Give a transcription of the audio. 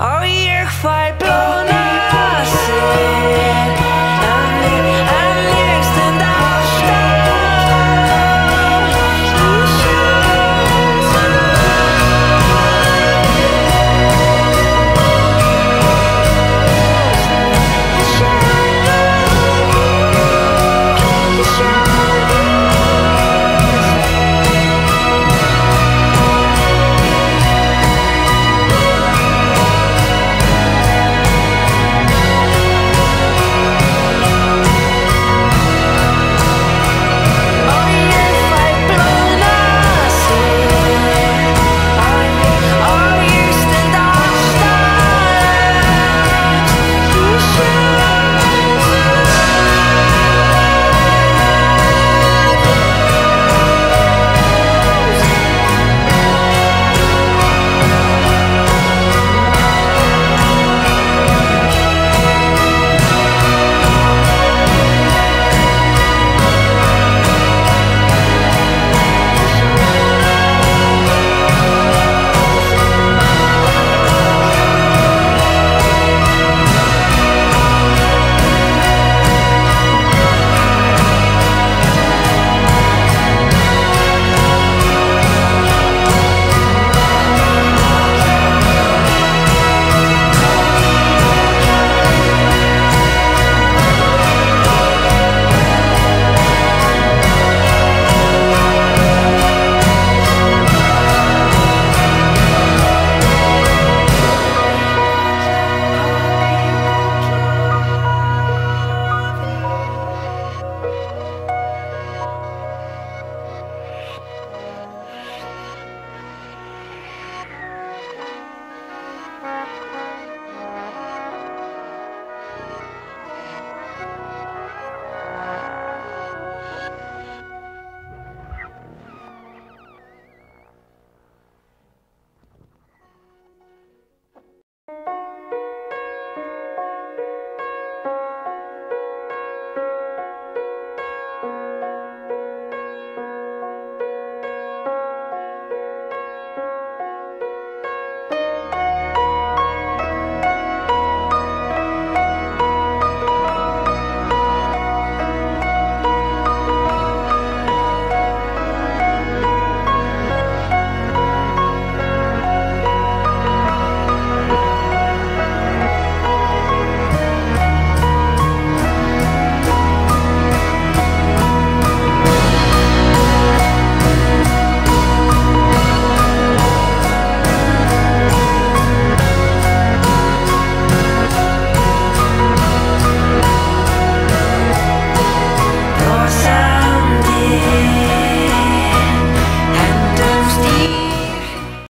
og ég fæ blóðnasir